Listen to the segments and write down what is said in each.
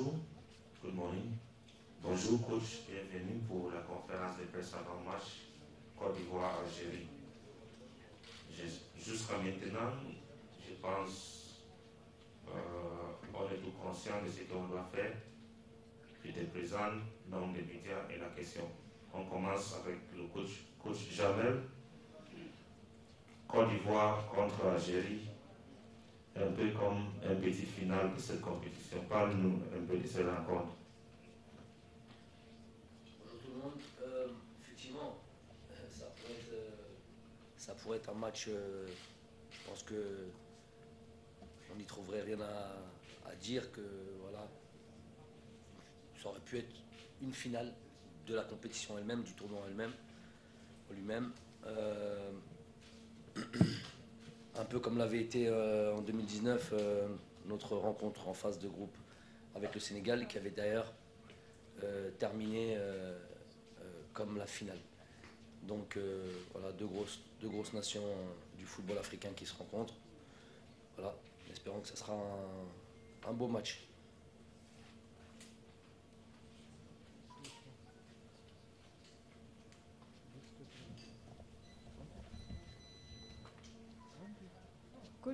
bonjour. Good morning. Bonjour, coach. Bienvenue pour la conférence de presse avant match Côte d'Ivoire-Algérie. Jusqu'à maintenant, je pense euh, on est tout conscient de ce qu'on doit faire. Je te présente nom des médias et la question. On commence avec le coach, coach Jamel. Côte d'Ivoire contre Algérie, un peu comme un petit final de cette compétition. Parle-nous un peu de cette rencontre. Bonjour tout le monde. Euh, effectivement, euh, ça pourrait, être, euh, ça pourrait être un match, je pense que on n'y trouverait rien à, dire que voilà, ça aurait pu être une finale de la compétition elle-même, du tournoi elle-même, lui-même. un peu comme l'avait été euh, en 2019 euh, notre rencontre en phase de groupe avec le Sénégal, qui avait d'ailleurs euh, terminé comme la finale. Donc voilà, deux grosses, deux grosses nations du football africain qui se rencontrent. Voilà, espérons que ce sera un beau match.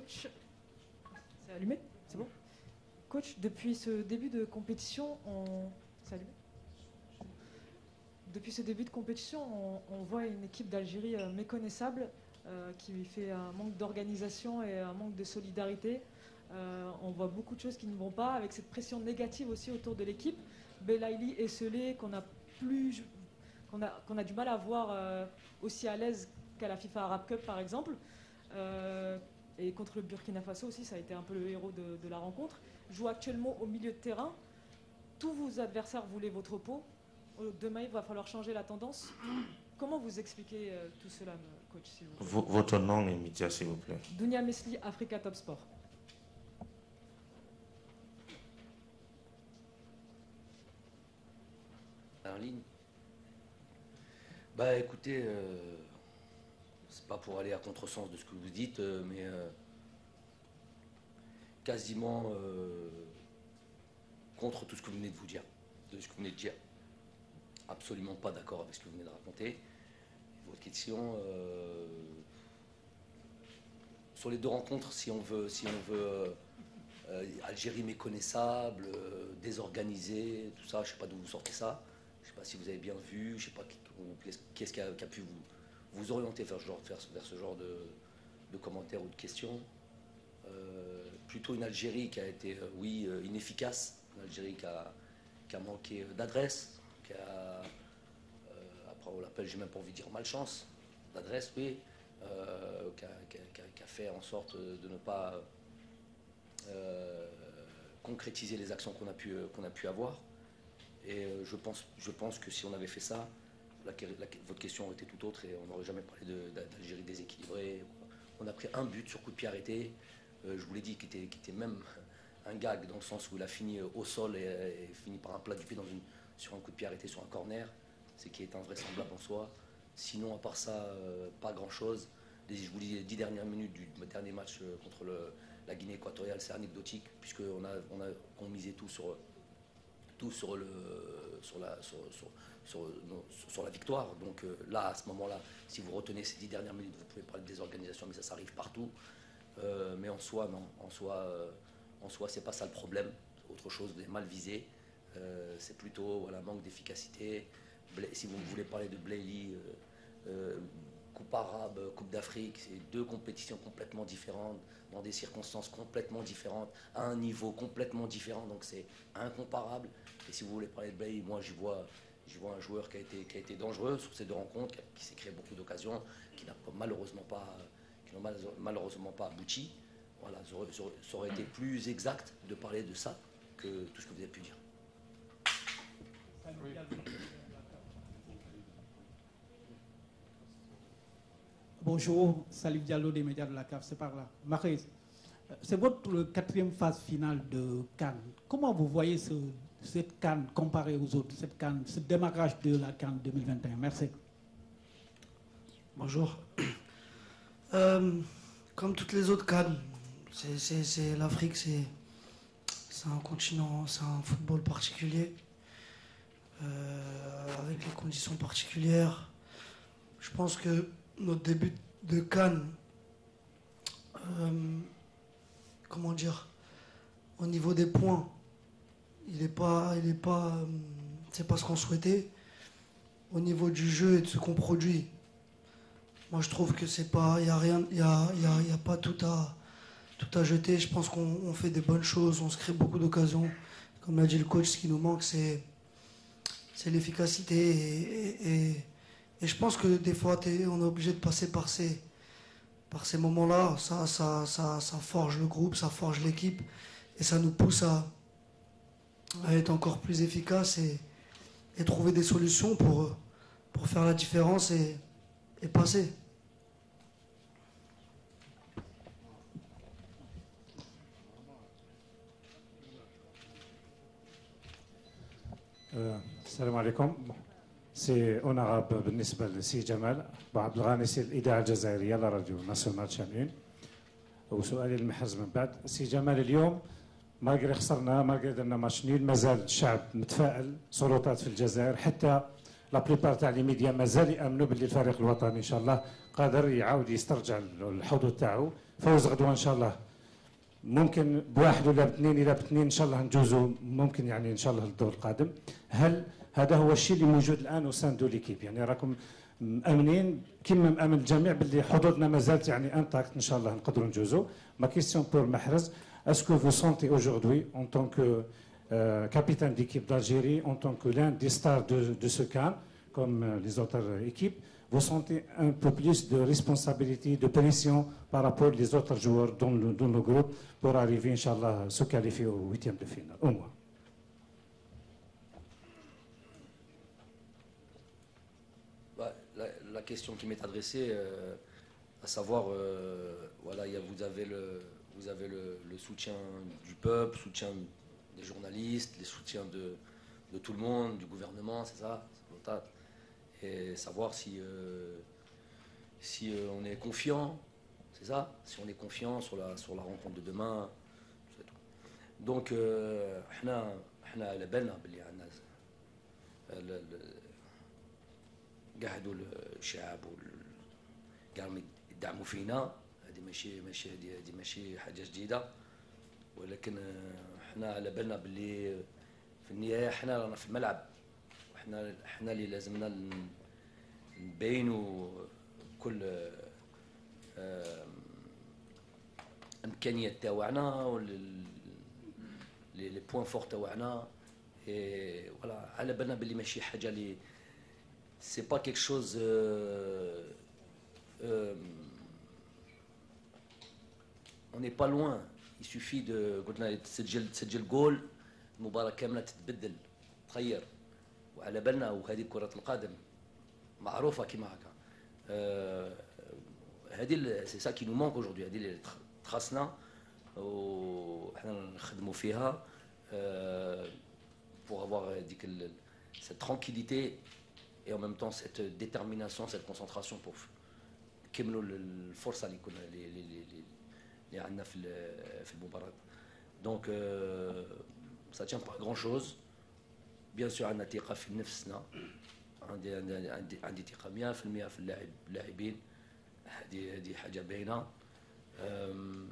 Coach, c'est allumé? C'est bon? Coach, depuis ce début de compétition, on... Depuis ce début de compétition, on, voit une équipe d'Algérie euh, méconnaissable euh, qui fait un manque d'organisation et un manque de solidarité. Euh, on voit beaucoup de choses qui ne vont pas, avec cette pression négative aussi autour de l'équipe. Belaïli et Selé, qu'on a plus, qu'on a, qu'on a du mal à voir aussi à l'aise qu'à la FIFA Arab Cup par exemple. Et contre le Burkina Faso aussi, ça a été un peu le héros de, la rencontre. Joue actuellement au milieu de terrain. Tous vos adversaires voulaient votre peau. Euh, demain, il va falloir changer la tendance. Comment vous expliquez euh, tout cela, coach Votre nom et média, s'il vous plaît. Dunia Mesli, Africa Top Sport. En ligne Bah écoutez, euh, c'est pas pour aller à contresens de ce que vous dites, euh, mais euh, quasiment euh, contre tout ce que vous venez de vous dire, de ce que vous venez de dire. Absolument pas d'accord avec ce que vous venez de raconter. Votre question sur les deux rencontres, si on veut, si on veut Algérie méconnaissable, désorganisée, tout ça, je sais pas d'où vous sortez ça. Je sais pas si vous avez bien vu, je sais pas qui, est-ce qui a pu vous vous orienter vers, ce genre de, commentaires ou de questions. Euh, plutôt une Algérie qui a été, euh, oui, euh, inefficace, une Algérie qui a, manqué d'adresse, qui a, après on l'appelle, j'ai même pas envie de dire malchance, d'adresse, oui, qui a, fait en sorte de ne pas concrétiser les actions qu'on a, pu, avoir. Et je pense que si on avait fait ça, votre question été tout autre et on n'aurait jamais parlé d'Algérie déséquilibrée. On a pris un but sur coup de pied arrêté. Euh, je vous l'ai dit, qui était, était, même un gag dans le sens où il a fini au sol et, fini par un plat du pied sur un coup de pied arrêté sur un corner, ce qui est invraisemblable en soi. Sinon, à part ça, euh, pas grand-chose. Je vous dis, les dix dernières minutes du dernier match euh, contre la Guinée équatoriale, c'est anecdotique, puisqu'on a, on tout sur tout sur, le, sur, la, sur, la victoire. Donc euh, là, à ce moment-là, si vous retenez ces dix dernières minutes, vous pouvez parler de désorganisation, mais ça, ça arrive partout. Euh, mais en soi, non. En soi, euh, en soi c'est pas ça le problème. Autre chose, vous mal visé. c'est plutôt voilà, manque d'efficacité. Si vous voulez parler de Blayley, Coupe arabe, Coupe d'Afrique, c'est deux compétitions complètement différentes, dans des circonstances complètement différentes, à un niveau complètement différent, donc c'est incomparable. Et si vous voulez parler de Blay, moi j'y vois, vois un joueur qui a, été, qui a été dangereux sur ces deux rencontres, qui, s'est créé beaucoup d'occasions, qui n'a malheureusement pas, qui malheureusement pas abouti. Voilà, ça aurait été plus exact de parler de ça que tout ce que vous avez pu dire. Bonjour, salut Diallo des médias de la CAF, c'est par là. Marie, c'est votre quatrième phase finale de Cannes. Comment vous voyez cette Cannes comparée aux autres, cette Cannes, ce démarrage de la Cannes 2021 Merci. Bonjour. Euh, comme toutes les autres Cannes, c'est l'Afrique, c'est c'est un continent, c'est un football particulier, euh, avec les conditions particulières. Je pense que notre début de Cannes, euh, comment dire, au niveau des points, il n'est pas, il est pas, euh, c'est pas ce qu'on souhaitait. Au niveau du jeu et de ce qu'on produit, moi je trouve que c'est pas, il y a rien, il y a, y y a pas tout à, tout à jeter. Je pense qu'on on fait des bonnes choses, on se crée beaucoup d'occasions. Comme l'a dit le coach, ce qui nous manque, c'est, l'efficacité. Et- et je pense que des fois, on est obligé de passer par ces, par ces moments-là. Ça, forge le groupe, ça forge l'équipe. Et ça nous pousse à, être encore plus efficace et, trouver des solutions pour, faire la différence et, passer. Euh, salam alaikum. سي اوناراب بالنسبة لسي جمال عبد الغني سي الاذاعه الجزائرية. لا راديو ناسيونال شاملين. وسؤالي للمحرز من بعد. سي جمال اليوم مالغري خسرنا مالغري درنا ماتش. نيل مازال الشعب متفائل سلطات في الجزائر حتى لا بليبار تاع لي ميديا مازال يأمنوا باللي الفريق الوطني إن شاء الله قادر يعاود يسترجع الحظوظ تاعو. فوز غدوة إن شاء الله. ممكن بواحد ولا باثنين إلى باثنين إن شاء الله نجوزوا ممكن يعني إن شاء الله للدور القادم. هل هذا هو الشيء اللي موجود الان وسان دو ليكيب يعني راكم مامنين كما مامن الجميع باللي حظوظنا ما زالت يعني انتاكت ان شاء الله نقدروا نجوزوا ما كيستيون بور محرز اسكو vous sentez aujourd'hui en tant que euh, capitaine d'équipe d'Algérie en tant que l'un des stars de, de ce CAN comme euh, les autres équipes vous sentez un peu plus de responsabilité, de pression par rapport aux autres joueurs dans le, dans le groupe pour arriver, Inch'Allah, se qualifier au huitième de finale, au moins. question qui m'est adressée, euh, à savoir, euh, voilà, vous avez, le, vous avez le, soutien du peuple, soutien des journalistes, les soutiens de, tout le monde, du gouvernement, c'est ça, Et savoir si, euh, si on est confiant, c'est ça, si on est confiant sur la, rencontre de demain. Donc, on a, on a قعدوا الشعب قاموا يدعموا فينا هذه ماشي ماشي هذه هذه ماشي حاجة جديدة. ولكن آه، إحنا على بالنا باللي في النهاية إحنا رانا في الملعب. إحنا إحنا اللي لازمنا نبينوا كل آه، إمكانيات تاوعنا وال- لي بوين فور تاوعنا إيه، فوالا على بالنا باللي ماشي حاجة اللي c'est pas quelque chose euh, euh, on n'est pas loin il suffit de قلنا تسجل تسجل جول المباراه كامله تتبدل تغير وعلى بالنا وهذه كره القدم معروفه كما هكا آه، هذه سي سا كي نو مونك اجوردي هذه اللي تخ- تخصنا وحنا نخدموا فيها euh, pour avoir ديك ال- cette tranquillité et en même temps cette détermination, cette concentration pour كملوا الفرصه اللي كنا اللي اللي اللي, اللي عندنا في ال- في المباراه دونك ça tient pas grand chose bien sûr عندنا ثقه في نفسنا عندي عندي عندي, عندي ثقه 100% في اللاعب اللاعبين هذه هذه حاجه باينه أم،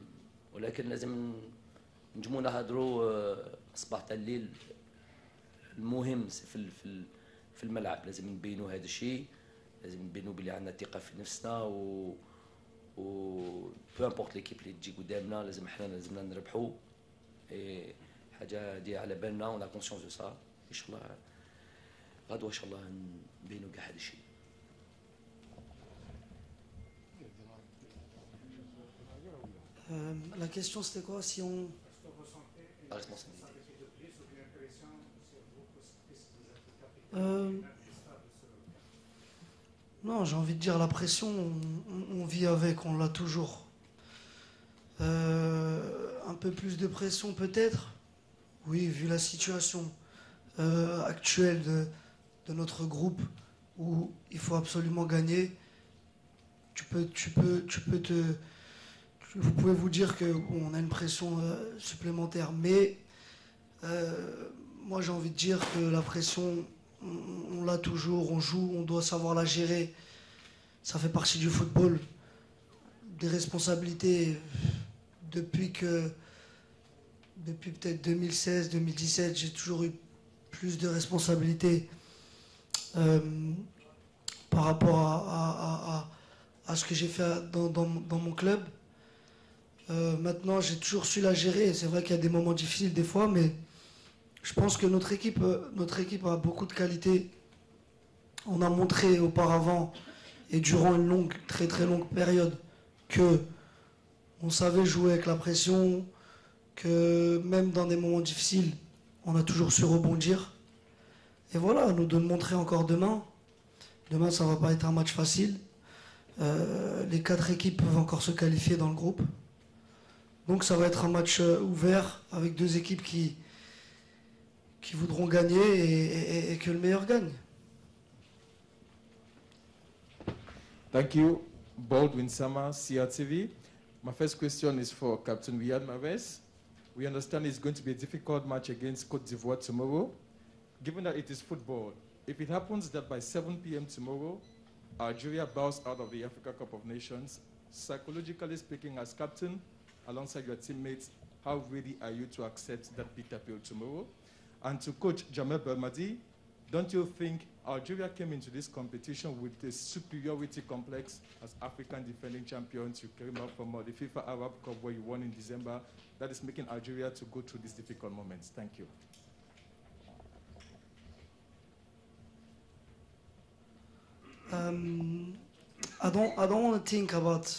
ولكن لازم نجمو نهضروا آه، صباح تاع الليل المهم سي في ال- في ال- في الملعب. لازم نبينوا هذا الشيء لازم نبينوا بلي عندنا ثقة في نفسنا و و بو امبورت ليكيب اللي تجي قدامنا لازم إحنا لازمنا نربحوا إيه حاجة هذه على بالنا ولا كونسيونس دو سا إن شاء الله غدوة إن شاء الله نبينوا كاع هذا الشيء. Euh, la question c'était quoi Si on. la responsabilité. Euh, non, j'ai envie de dire la pression, on, vit avec, on l'a toujours. Euh, un peu plus de pression peut-être? Oui, vu la situation euh, actuelle de, notre groupe où il faut absolument gagner. Tu peux, tu peux, tu peux te, vous pouvez vous dire que bon, on a une pression supplémentaire, mais moi, j'ai envie de dire que la pression, on, l'a toujours, on joue, on doit savoir la gérer. Ça fait partie du football. Des responsabilités, depuis peut-être 2016, 2017, j'ai toujours eu plus de responsabilités euh, par rapport à, ce que j'ai fait dans mon club. Euh, maintenant, j'ai toujours su la gérer. C'est vrai qu'il y a des moments difficiles des fois, mais je pense que notre équipe, euh, notre équipe a beaucoup de qualités. On a montré auparavant et durant une longue, très très longue période que on savait jouer avec la pression, que même dans des moments difficiles, on a toujours su rebondir. Et voilà, nous de le montrer encore demain. Demain, ça va pas être un match facile. Euh, les quatre équipes peuvent encore se qualifier dans le groupe. Donc ça va être un match euh, ouvert avec deux équipes qui, qui voudront gagner et, que le meilleur gagne. Thank you, Baldwin Sama, CRTV. My first question is for Captain Riyad Mahrez. We understand it's going to be a difficult match against Cote d'Ivoire tomorrow. Given that it is football, if it happens that by 7 p.m. tomorrow, Algeria bows out of the Africa Cup of Nations, psychologically speaking, as captain, alongside your teammates, how ready are you to accept that bitter pill tomorrow? And to coach Jamel Belmadi, don't you think Algeria came into this competition with a superiority complex as African defending champions? You came up from the FIFA Arab Cup where you won in December. That is making Algeria to go through these difficult moments. Thank you. Um, I don't I don't want to think about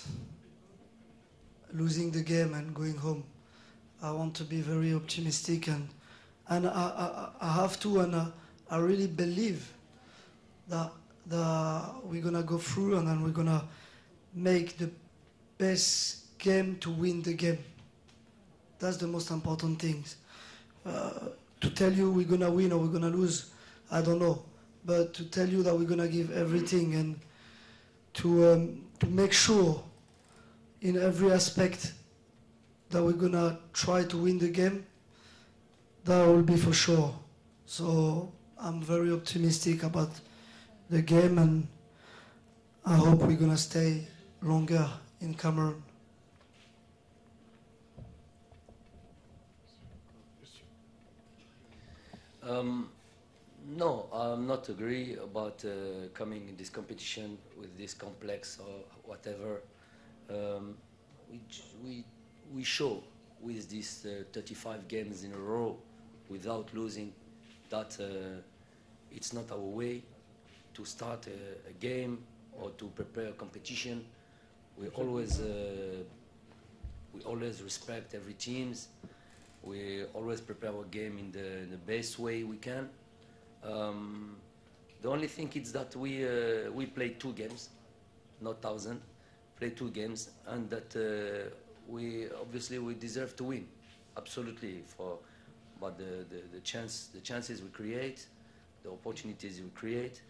losing the game and going home. I want to be very optimistic and and I, I, I have to and I, I really believe that that we're gonna go through and then we're gonna make the best game to win the game. That's the most important things. Uh, to tell you we're gonna win or we're gonna lose, I don't know. But to tell you that we're gonna give everything and to um, to make sure in every aspect that we're gonna try to win the game, that will be for sure. So I'm very optimistic about the game and I hope we're gonna stay longer in Cameroon. Um, no, I'm not agree about uh, coming in this competition with this complex or whatever. Um, we, we, we show with these uh, 35 games in a row without losing that uh, it's not our way to start a, a game or to prepare a competition. We always uh, we always respect every teams. We always prepare our game in the, in the best way we can. Um, the only thing is that we uh, we play two games, not thousand. Play two games, and that uh, we obviously we deserve to win, absolutely. For but the, the, the chance the chances we create, the opportunities we create,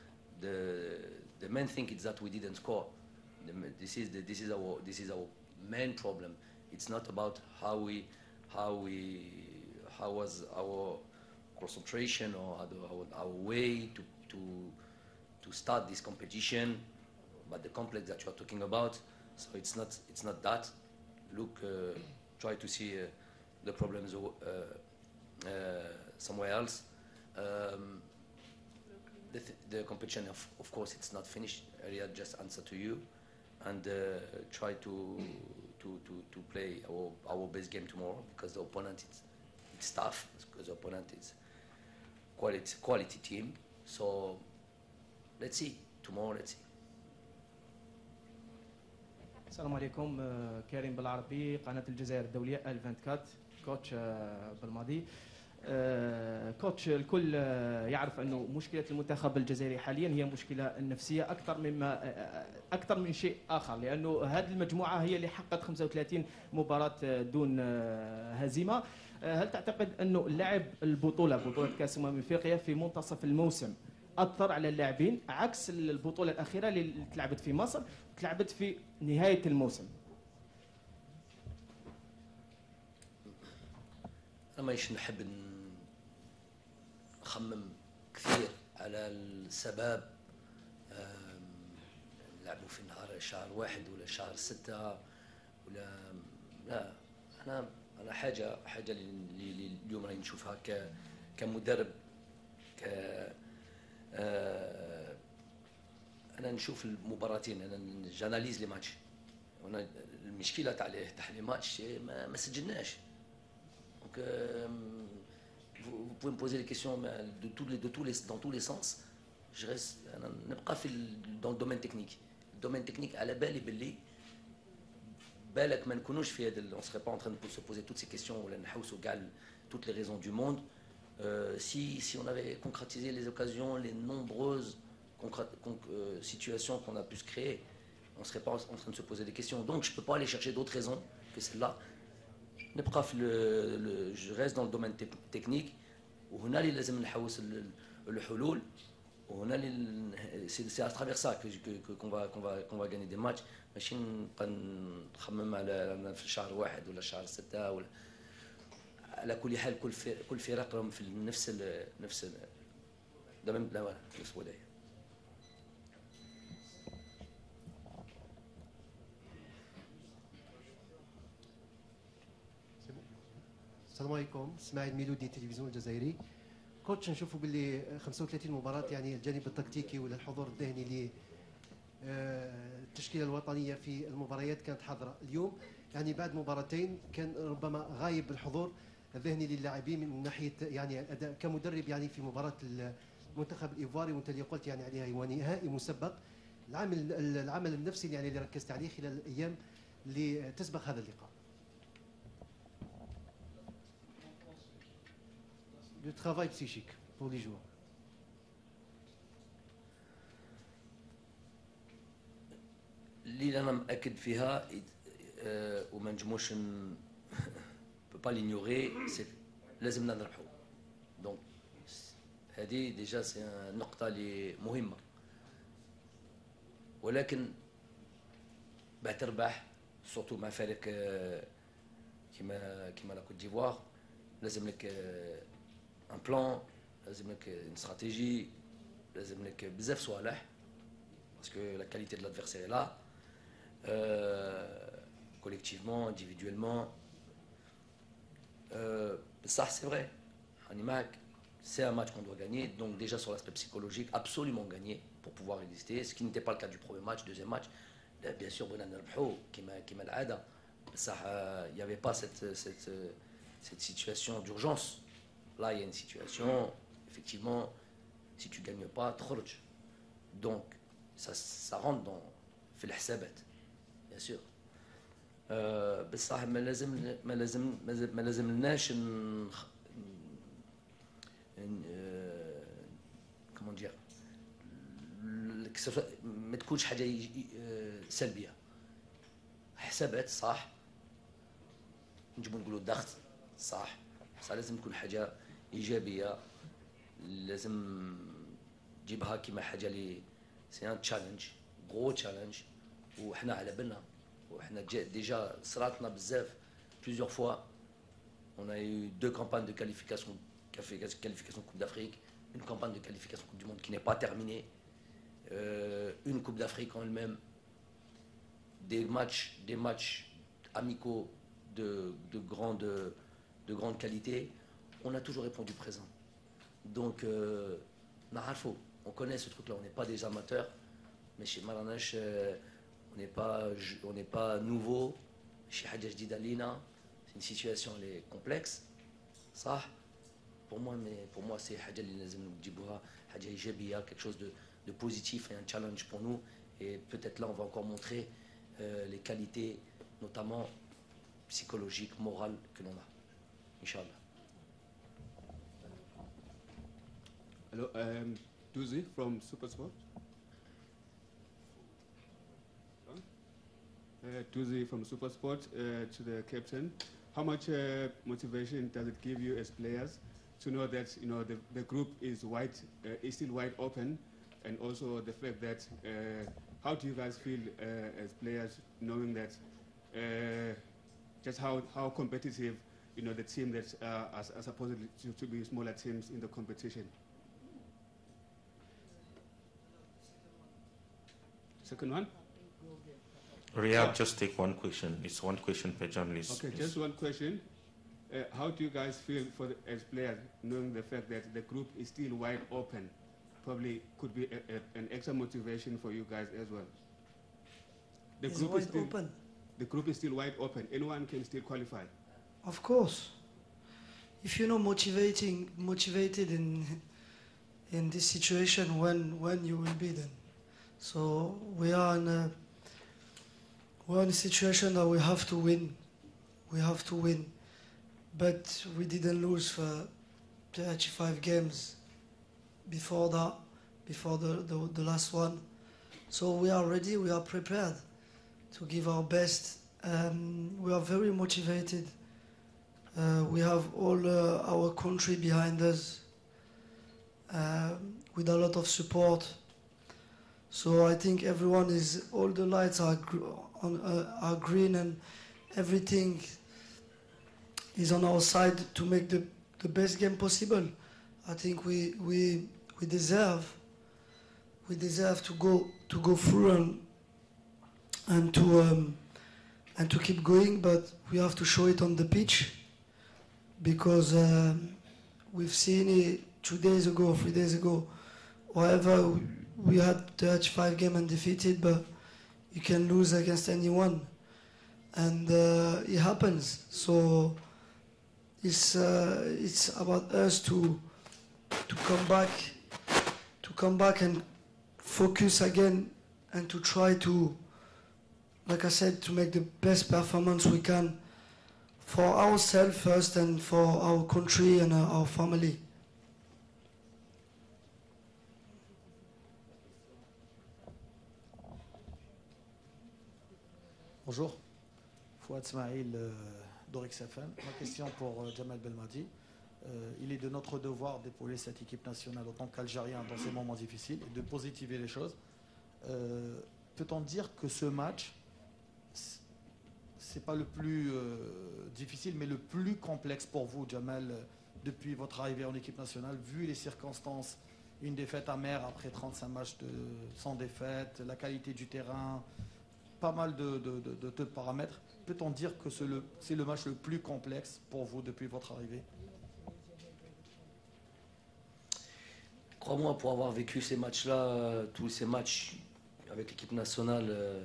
the the main thing is that we didn't score. The, this is the, this is our this is our main problem. It's not about how we how we how was our concentration or our, our, way to, to to start this competition, but the complex that you are talking about. So it's not it's not that. Look, uh, try to see uh, the problems uh, somewhere else. Um, the, th- the competition, of, of course, it's not finished. Riyad just answer to you, and uh, try to, to, to, to play our, our best game tomorrow because the opponent is it's tough because the opponent is quality quality team. So let's see tomorrow. Let's see. السلام عليكم آه، كريم بالعربي قناة الجزائر الدولية 24 كوتش آه، بالماضي آه، كوتش الكل آه، يعرف أنه مشكلة المنتخب الجزائري حاليا هي مشكلة نفسية أكثر مما آه، أكثر من شيء آخر لأنه هذه المجموعة هي اللي حققت 35 مباراة آه، دون آه، هزيمة. آه، هل تعتقد أنه لعب البطولة بطولة كأس أمم إفريقيا في منتصف الموسم أثر على اللاعبين عكس البطولة الأخيرة اللي تلعبت في مصر تلعبت في نهاية الموسم؟ أنا مانيش نحب نخمم كثير على السبب آم، نلعبوا في نهار شهر واحد ولا شهر ستة ولا لا أنا أنا حاجة حاجة اللي اليوم راني نشوفها ك كمدرب ك آه، أنا نشوف المباراتين أنا جاناليز لي ماتش. وأنا المشكلة تاع تاع لي ماتش ما, ما سجلناش. دونك vous, vous pouvez me poser des questions mais de tous les, de tous les, dans tous les sens je reste انا نبقى في ال- dans le domaine technique le domaine technique على بالي باللي بالك ما نكونوش في هذا on serait pas en train de se poser toutes ces questions ولا نحوسوا كاع ال- toutes les raisons du monde Euh, si, si on avait concrétisé les occasions, les nombreuses concré- con- euh, situations qu'on a pu se créer, on ne serait pas en train de se poser des questions. Donc je ne peux pas aller chercher d'autres raisons que celle-là. نبقى في غاز دون الدومين تكنيك وهنا اللي لازم نحوس الحلول. وهنا اللي سي اترافيغ سا كون فا كون كون غاني دي ماتش ماشي نبقى نخمم على في شهر واحد ولا شهر ستة ولا على كل حال كل كل فرق راهم في نفس نفس ال دابا نفس الولاية. السلام عليكم. اسماعيل ميلودي تلفزيون الجزائري. كوتش نشوفوا باللي 35 مباراة يعني الجانب التكتيكي ولا الحضور الذهني ل آه، التشكيلة الوطنية في المباريات كانت حاضرة. اليوم يعني بعد مباراتين كان ربما غايب الحضور الذهني للاعبين من ناحية يعني الأداء كمدرب يعني في مباراة المنتخب الإيفواري وأنت اللي قلت يعني عليها هو نهائي مسبق. العمل العمل النفسي يعني اللي ركزت عليه خلال الأيام لتسبق هذا اللقاء. Le travail psychique pour les joueurs. اللي أنا مأكد فيها آه، وما نجموش با لينيوغي لازمنا نربحوا دونك هذه ديجا سي نقطة اللي مهمة ولكن بعد تربح سورتو مع فريق آه، كيما كيما لا كوت ديفوار لازم لك ان بلان لازم لك une استراتيجي لازم لك بزاف صوالح parce que la qualité de l'adversaire est là euh, collectivement, individuellement. Euh, ça, c'est vrai. En IMAC, c'est un match qu'on doit gagner. Donc, déjà sur l'aspect psychologique, absolument gagner pour pouvoir exister. Ce qui n'était pas le cas du premier match, deuxième match. Là, bien sûr, Benan Rbhou, qui m'a qui m'a l'ada. Ça, euh, il n'y avait pas cette, cette, euh, cette situation d'urgence. Là, il y a une situation, effectivement, si tu ne gagnes pas, تخرج. Donc, ça, ça rentre dans الحسابات bien sûr. آه بصح ما لازم ما لازم ما لازم- ما لازمناش كومون دير ما تكونش حاجة سلبيه حسابات صح نجمو نقولوا ضغط صح بصح لازم تكون حاجة ايجابيه لازم تجيبها كيما حاجه اللي سي ان تشالنج غرو تشالنج وحنا على بالنا وحنا جا- ديجا صراتنا بزاف plusieurs fois on a eu deux campagnes de qualification qualification Coupe d'Afrique une campagne de qualification Coupe du Monde qui n'est pas terminée euh, une Coupe d'Afrique en elle-même des matchs des matchs amicaux de, de grande de grande qualité on a toujours répondu présent. Donc, euh, on connaît ce truc-là, on n'est pas des amateurs, mais chez Maranash, euh, on n'est pas, nouveau. Chez Hadjaj Didalina, c'est une situation complexe. Ça, pour moi, moi c'est Hadjaj Djiboura, Hadjaj Jabia, quelque chose de, positif et un challenge pour nous. Et peut-être là, on va encore montrer euh, les qualités, notamment psychologiques, morales, que l'on a. Inch'Allah. Hello, I'm Duzi from Supersport. Uh, from Supersport uh, to the captain. How much uh, motivation does it give you as players to know that you know the, the group is wide, uh, is still wide open, and also the fact that uh, how do you guys feel uh, as players knowing that uh, just how, how competitive you know, the team that are, are supposedly to, to be smaller teams in the competition? Second one? Riyadh, just take one question. It's one question per journalist. Okay, please. just one question. Uh, how do you guys feel for the, as players, knowing the fact that the group is still wide open? Probably could be a, a, an extra motivation for you guys as well. The It's group wide is still, open. The group is still wide open. Anyone can still qualify. Of course. If you're not motivating, motivated in in this situation, when when you will be then? So we are in a we're in a situation that we have to win. We have to win, but we didn't lose for 35 games before that, before the, the, the last one. So we are ready. We are prepared to give our best. Um, we are very motivated. Uh, we have all uh, our country behind us um, with a lot of support. So I think everyone is all the lights are on uh, are green and everything is on our side to make the, the best game possible. I think we we we deserve we deserve to go to go through and and to um, and to keep going, but we have to show it on the pitch because um, we've seen it two days ago, three days ago, whatever. We had 35 game undefeated, but you can lose against anyone, and uh, it happens. So it's uh, it's about us to to come back, to come back and focus again, and to try to, like I said, to make the best performance we can for ourselves first and for our country and our family. Bonjour, Fouad Smaïl, euh, FM. Ma question pour euh, Jamal Belmadi. Euh, il est de notre devoir d'épauler cette équipe nationale en tant qu'Algérien dans ces moments difficiles et de positiver les choses. Euh, Peut-on dire que ce match, c'est pas le plus difficile, mais le plus complexe pour vous, Jamal, depuis votre arrivée en équipe nationale, vu les circonstances, une défaite amère après 35 matchs sans défaite, la qualité du terrain, pas mal de, paramètres. Peut-on dire que c'est le, match le plus complexe pour vous depuis votre arrivée? Crois-moi, pour avoir vécu ces matchs-là, euh, tous ces matchs avec l'équipe nationale euh,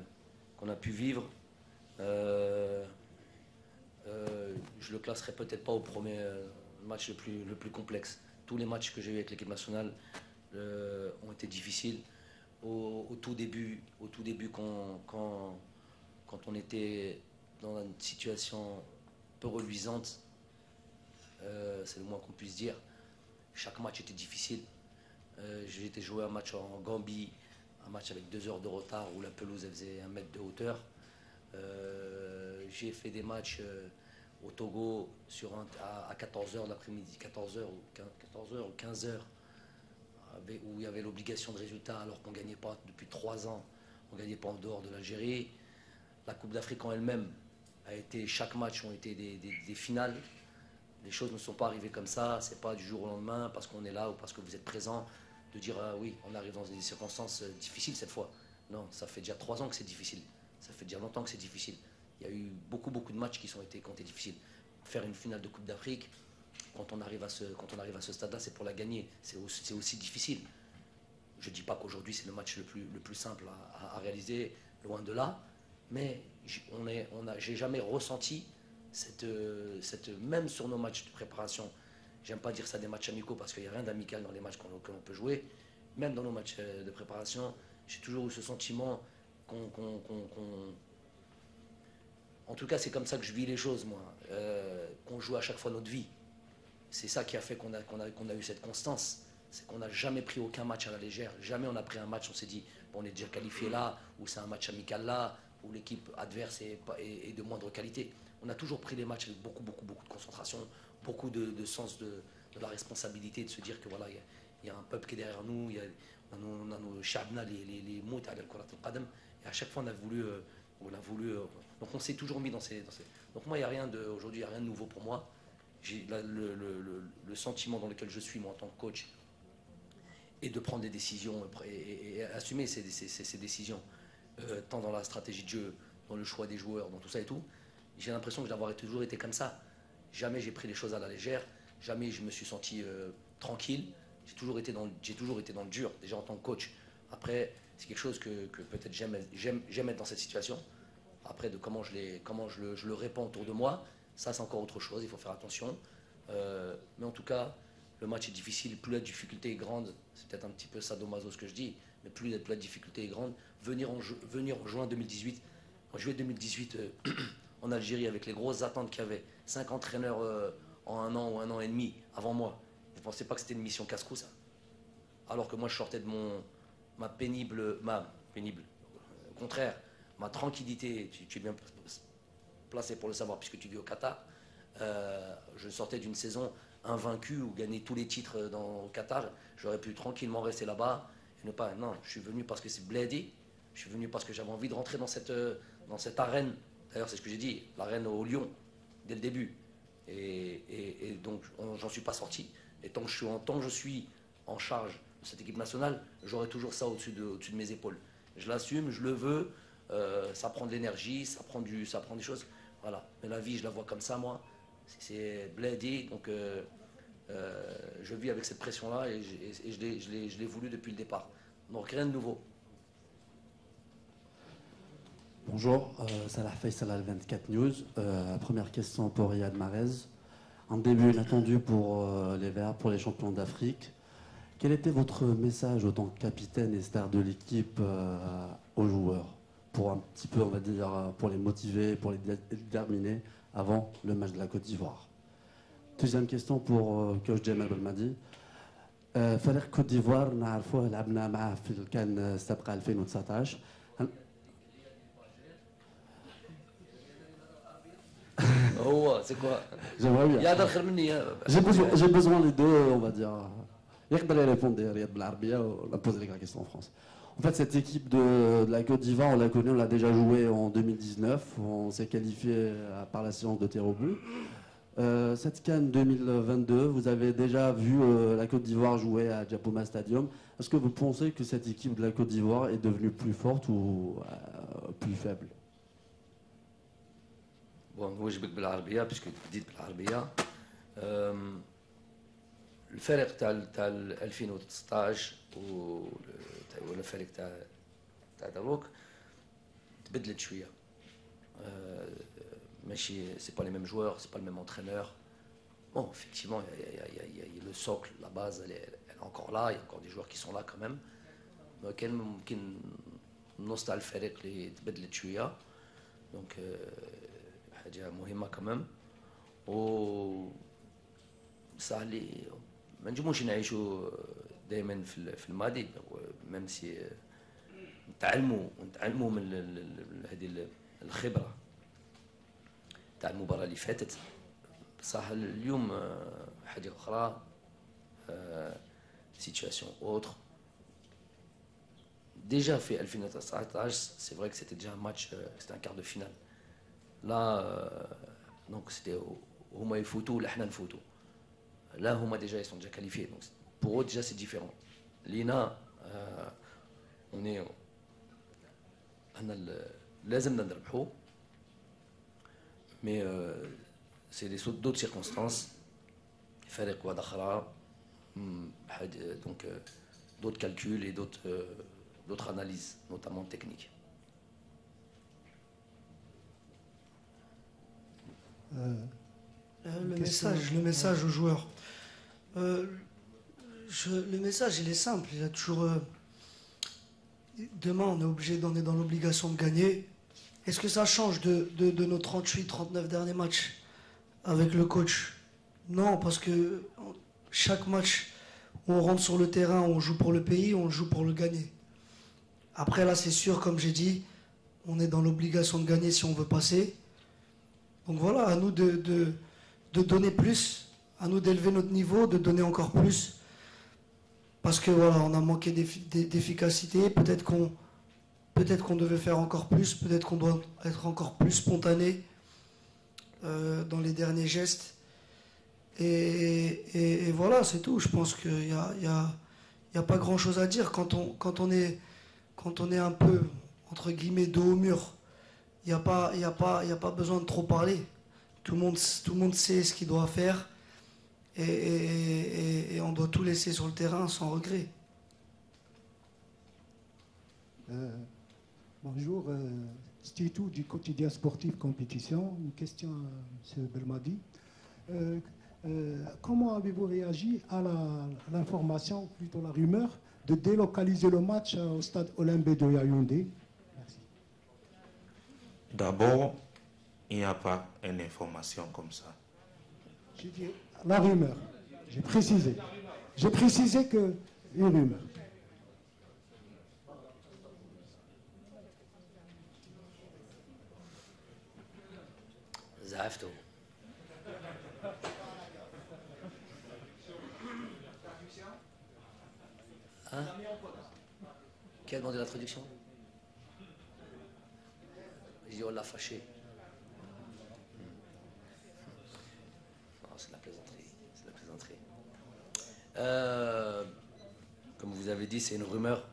qu'on a pu vivre, euh, je le classerai peut-être pas au premier match le plus, le plus complexe. Tous les matchs que j'ai eu avec l'équipe nationale ont été difficiles. Au, tout début, au tout début quand, quand, quand on était dans une situation peu reluisante, euh, c'est le moins qu'on puisse dire, chaque match était difficile. Euh, j'ai été jouer un match en Gambie, un match avec deux heures de retard où la pelouse faisait un mètre de hauteur. Euh, j'ai fait des matchs au Togo sur à, 14h l'après-midi, 14h ou 14h ou 15h, avec- où il y avait l'obligation de résultat alors qu'on ne gagnait pas depuis trois ans, on ne gagnait pas en dehors de l'Algérie. La Coupe d'Afrique en elle-même a été, chaque match ont été des, finales. Les choses ne sont pas arrivées comme ça, c'est pas du jour au lendemain parce qu'on est là ou parce que vous êtes présent de dire ah oui, on arrive dans des circonstances euh, difficiles cette fois. Non, ça fait déjà trois ans que c'est difficile. Ça fait déjà longtemps que c'est difficile. Il y a eu beaucoup, beaucoup de matchs qui, ont été difficiles. Faire une finale de Coupe d'Afrique, quand on arrive à ce, quand on arrive à ce stade-là, c'est pour la gagner. C'est aussi, difficile. Je ne dis pas qu'aujourd'hui c'est le match le plus, le plus simple à, réaliser, loin de là, mais on est, on jamais ressenti cette, cette, même sur nos matchs de préparation. J'aime pas dire ça des matchs amicaux parce qu'il n'y a rien d'amical dans les matchs qu'on, l'on peut jouer. Même dans nos matchs euh, de préparation, j'ai toujours eu ce sentiment qu'on- en tout cas, c'est comme ça que je vis les choses, moi. Euh, qu'on joue à chaque fois notre vie. C'est ça qui a fait qu'on a, eu cette constance. C'est qu'on n'a jamais pris aucun match à la légère. Jamais on a pris un match, on s'est dit, bon, on est déjà qualifié là, ou c'est un match amical là, où l'équipe adverse est, de moindre qualité. On a toujours pris les matchs avec beaucoup, beaucoup, beaucoup de concentration, beaucoup de, sens de, la responsabilité, de se dire que voilà, il y a- un peuple qui est derrière nous, y a, on a nos, on a nos shabna, les, les, les mots et à chaque fois on a voulu, euh, on a voulu, euh, donc on s'est toujours mis dans ces, donc moi il y a rien de, aujourd'hui il y a rien de nouveau pour moi, le, sentiment dans lequel je suis, moi, en tant que coach, et de prendre des décisions et, assumer ces, décisions, euh, tant dans la stratégie de jeu, dans le choix des joueurs, dans tout ça et tout. J'ai l'impression que d'avoir toujours été comme ça. Jamais j'ai pris les choses à la légère, jamais je me suis senti euh, tranquille. J'ai toujours, été dans, le dur, déjà en tant que coach. Après, c'est quelque chose que, peut-être j'aime être dans cette situation. Après, de comment je le répands autour de moi, ça, c'est encore autre chose, il faut faire attention. Euh, mais en tout cas, le match est difficile, plus la difficulté est grande, c'est peut-être un petit peu sadomaso ce que je dis, mais plus la, difficulté est grande, venir en, juin 2018, en juillet 2018 euh, en Algérie avec les grosses attentes qu'il y avait, cinq entraîneurs euh, en un an ou un an et demi avant moi, vous ne pensez pas que c'était une mission casse-cou ça? Alors que moi je sortais de mon, ma pénible, ma pénible, au contraire, ma tranquillité, tu, es bien placé pour le savoir puisque tu vis au Qatar, euh, je sortais d'une saison invaincue ou gagner tous les titres dans, au Qatar, j'aurais pu tranquillement rester là-bas et ne pas. Non, je suis venu parce que c'est Blady, je suis venu parce que j'avais envie de rentrer dans cette, dans cette arène. D'ailleurs, c'est ce que j'ai dit, l'arène au Lyon, dès le début. Et, donc, j'en suis pas sorti. Et tant que je suis en, tant que je suis en charge de cette équipe nationale, j'aurai toujours ça au-dessus de, au de mes épaules. Je l'assume, je le veux. Euh, ça prend de l'énergie, ça ça prend des choses. Voilà. Mais la vie, je la vois comme ça, moi. C'est blindé, donc euh, euh, je vis avec cette pression-là et, je l'ai voulu depuis le départ. Donc rien de nouveau. Bonjour, Salah Faisal al 24 News. première question pour Riyad Marez. Un début inattendu pour les Verts, pour les champions d'Afrique. Quel était votre message en tant que capitaine et star de l'équipe aux joueurs? pour un petit peu, on va dire, pour les motiver, pour les déterminer avant le match de la Côte d'Ivoire. Deuxième question pour euh, coach Jamal Belmadi. فريق كوت ديفوار نعرفوه لعبنا معاه في الكان السابقه 2019 هو سي كوا J'aimerais bien. يا دخل مني J'ai besoin, j'ai besoin les deux, on va dire. يقدر يريبوندي رياض بالعربيه ولا poser la question en France. En fait, cette équipe de, la Côte d'Ivoire, on la connaît, on l'a déjà jouée en 2019. On s'est qualifié euh, par la séance de tir au but. Euh, cette Cannes 2022, vous avez déjà vu euh, la Côte d'Ivoire jouer à Diapoma Stadium. Est-ce que vous pensez que cette équipe de la Côte d'Ivoire est devenue plus forte ou plus faible Bon, moi je بالعربية puisque بديت بالعربية الفرق تاع تاع 2019 و ولا الفريق تاع تاع دروك تبدلت شويه euh, ماشي سي با لي ميم جوار سي با le même entraîneur bon effectivement y a, y a, y a, le socle la base elle est, elle est encore là il y a encore des joueurs qui sont là quand même كان ممكن النص تاع الفريق اللي تبدلت شويه دونك حاجه مهمه كمان و صح لي ما نجموش نعيشوا دائما في الماضي ميم سي نتعلموا نتعلموا من هذه الخبرة تاع المباراة اللي فاتت. بصح اليوم حاجة أخرى سيتواسيون اوتر déjà fait 2019 c'est vrai que c'était déjà un match c'était un quart de finale. Là donc c'était هما يفوتوا ولا حنا نفوتوا là هما ils sont déjà qualifiés donc pour eux, déjà, c'est différent. Lina, euh, on est. mais euh, c'est d'autres circonstances hmm, donc euh, d'autres calculs et d'autres d'autres analyses notamment techniques le message le message aux joueurs le message, il est simple. Il a toujours. Euh, demain, on est obligé, d'en est dans l'obligation de gagner. Est-ce que ça change de, nos 38, 39 derniers matchs avec le coach? Non, parce que chaque match où on rentre sur le terrain, on joue pour le pays, on joue pour le gagner. Après, là, c'est sûr, comme j'ai dit, on est dans l'obligation de gagner si on veut passer. Donc voilà, à nous de donner plus, à nous d'élever notre niveau, de donner encore plus parce que voilà, on a manqué d'efficacité. Peut-être qu'on peut-être qu'on devait faire encore plus. Peut-être qu'on doit être encore plus spontané euh, dans les derniers gestes. Et, voilà, c'est tout. Je pense qu'il n'y a, y a, y a, pas grand-chose à dire. Quand on, quand, on est, quand on est un peu, entre guillemets, dos au mur, il n'y a, pas, a, a pas besoin de trop parler. Tout le monde, tout le monde sait ce qu'il doit faire. Et, et, on doit tout laisser sur le terrain sans regret. Euh, bonjour, euh, Stitou du quotidien sportif compétition. Une question à M. Belmadi. Euh, euh, comment avez-vous réagi à l'information, plutôt la rumeur, de délocaliser le match au stade olympique de Yaoundé? Merci. D'abord, il n'y a pas une information comme ça. J'ai dit la rumeur. J'ai précisé. J'ai précisé que une rumeur. زعفتوا Hein Qui a demandé la traduction Il dit on l'a fâché. Euh, comme vous avez dit, c'est une rumeur.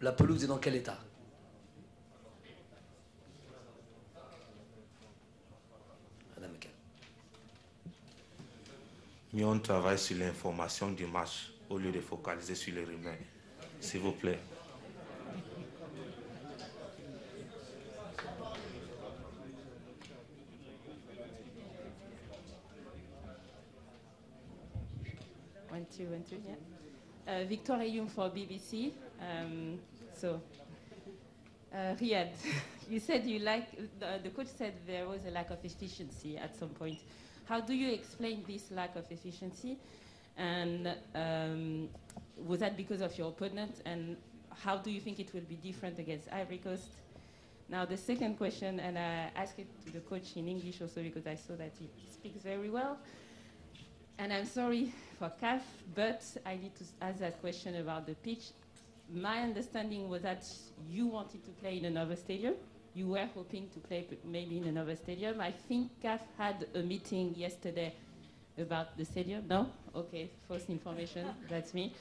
La pelouse est dans quel état? Mais on travaille sur l'information du match au lieu de focaliser sur les rumeurs. S'il vous plaît. Yeah. Uh, Victoria Young for BBC. Um, so, uh, Riyad, you said you like, the, the coach said there was a lack of efficiency at some point. How do you explain this lack of efficiency? And um, was that because of your opponent? And how do you think it will be different against Ivory Coast? Now, the second question, and I ask it to the coach in English also because I saw that he speaks very well. And I'm sorry for CAF, but I need to ask that question about the pitch. My understanding was that you wanted to play in another stadium you were hoping to play maybe in another stadium. I think CAF had a meeting yesterday about the stadium. No? Okay, false information. That's me.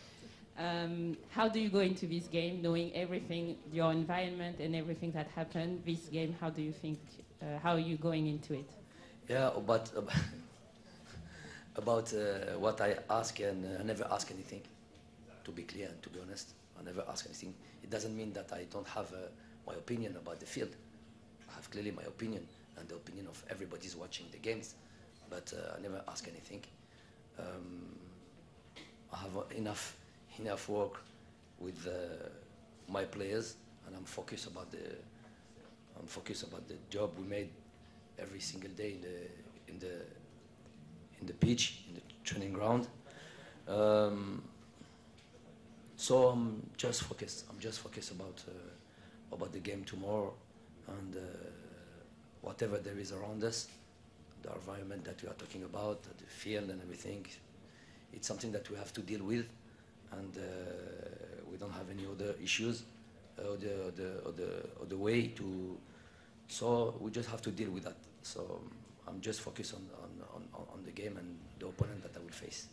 Um, how do you go into this game knowing everything, your environment and everything that happened? This game, how do you think, uh, how are you going into it? Yeah, but about uh, what I ask, and uh, I never ask anything, to be clear and to be honest. I never ask anything. It doesn't mean that I don't have uh, my opinion about the field I have clearly my opinion and the opinion of everybody's watching the games, but uh, I never ask anything. Um, I have enough enough work with uh, my players, and I'm focused about the I'm focused about the job we made every single day in the in the in the pitch in the training ground. Um, so I'm just focused. I'm just focused about uh, about the game tomorrow and uh, whatever there is around us, the environment that we are talking about, the field and everything, it's something that we have to deal with, and uh, we don't have any other issues or the, or the, or the, or the way to. So we just have to deal with that. So I'm just focused on, on, on, on the game and the opponent that I will face.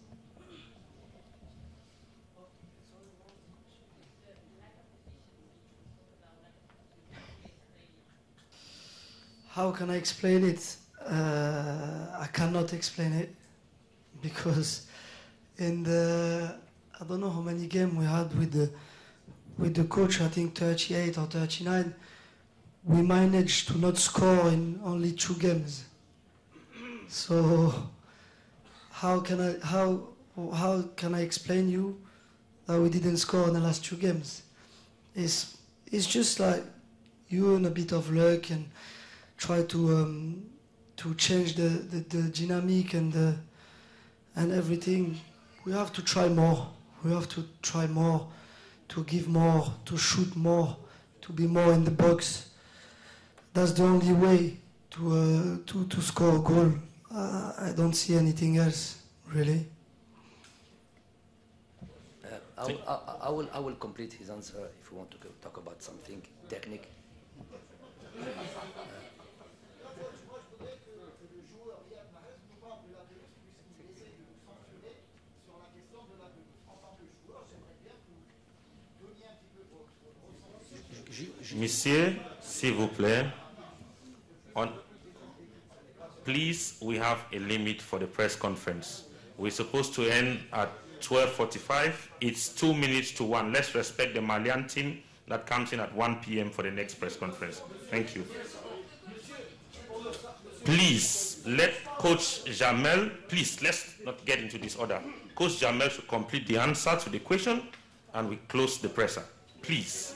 how can I explain it? Uh, I cannot explain it because in the I don't know how many games we had with the with the coach. I think 38 or 39. We managed to not score in only two games. So how can I how how can I explain you that we didn't score in the last two games? It's it's just like you and a bit of luck and try to um, to change the, the, the dynamic and the, and everything. We have to try more. We have to try more, to give more, to shoot more, to be more in the box. That's the only way to uh, to to score a goal. Uh, I don't see anything else, really. Uh, I, will, I, I, will, I will complete his answer if we want to talk about something technical. Monsieur, s'il vous plaît, on, please, we have a limit for the press conference. We're supposed to end at 12.45. It's two minutes to one. Let's respect the Malian team that comes in at 1 p.m. for the next press conference. Thank you. Please, let Coach Jamel, please, let's not get into this order. Coach Jamel should complete the answer to the question and we close the presser. Please.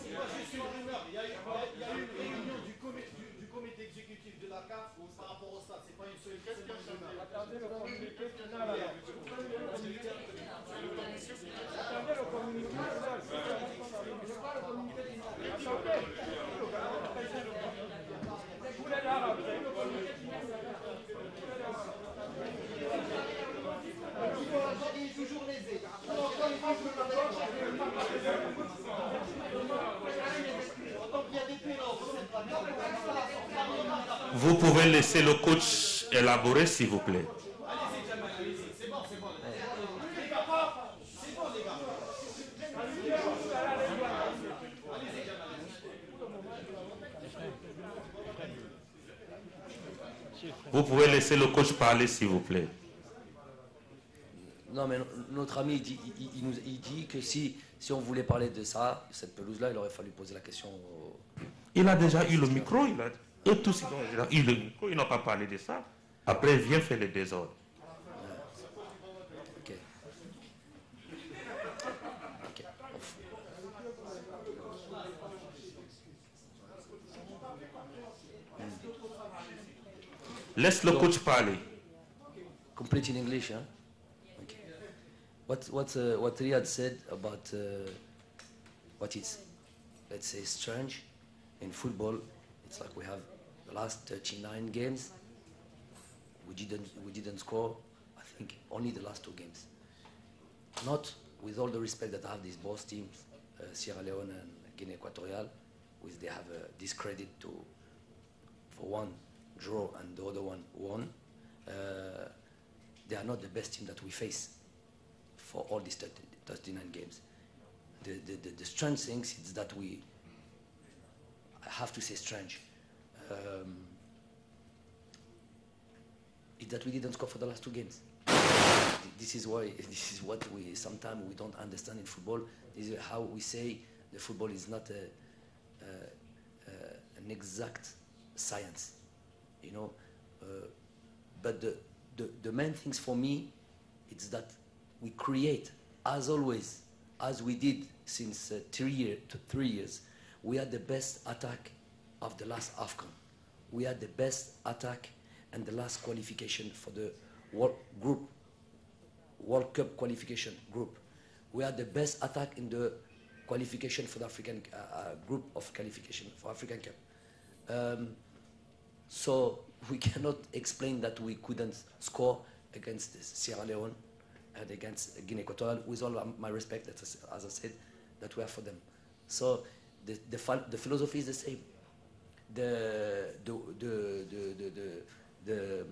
Vous pouvez laisser le coach élaborer, s'il vous plaît. Vous pouvez laisser le coach parler, s'il vous plaît. Non, mais notre ami, il dit, il, nous, il dit que si, si on voulait parler de ça, cette pelouse-là, il aurait fallu poser la question. Il a déjà eu le micro, il a, eux tous, ils n'ont pas parlé de ça. Après, il vient faire le désordre. Laisse le coach parler. Complete in English, huh? Okay. What what uh, what Riyad said about uh, what is, let's say, strange in football. It's like we have the last 39 games. We didn't we didn't score. I think only the last two games. Not with all the respect that I have these both teams, uh, Sierra Leone and Guinea Equatorial, which they have a discredit to for one draw and the other one won. Uh, they are not the best team that we face for all these 39 games. The, the, the, the strange things is that we, I have to say strange, um, is that we didn't score for the last two games. This is why, this is what we, sometimes we don't understand in football. This is how we say the football is not a, a, a, an exact science, you know. Uh, but the, the, the main things for me is that we create, as always, as we did since uh, three, year, three years, we had the best attack of the last AFCON. We had the best attack and the last qualification for the World group, World Cup qualification group. We had the best attack in the qualification for the African uh, uh, group of qualification for African Cup. Um, so we cannot explain that we couldn't score against Sierra Leone and against Guinea Equatorial, with all my respect, as, as I said, that we for them. So the, the, the philosophy is the same. The, the, the, the, the, the,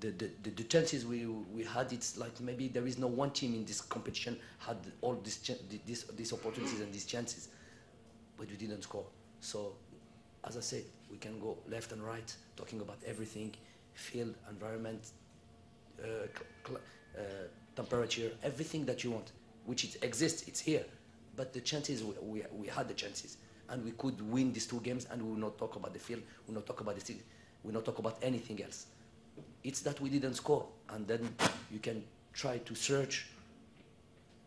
the, the, the, the chances we, we had, it's like maybe there is no one team in this competition had all these, these, these opportunities and these chances, but we didn't score. So, as I said, we can go left and right, talking about everything, field, environment, uh, uh, temperature, everything that you want, which it exists, it's here. But the chances, we, we, we, had the chances. And we could win these two games and we will not talk about the field, we will not talk about the city, we will not talk about anything else. It's that we didn't score. And then you can try to search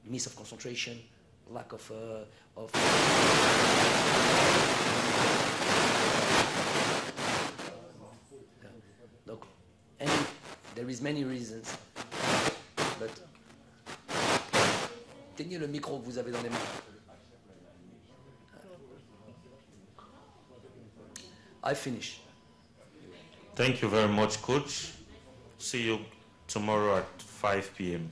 miss of concentration, lack of, uh, of Look, and there is many reasons, but éteignez le micro que vous avez dans les mains. I finish. Thank you very much, Coach. See you tomorrow at 5 p.m.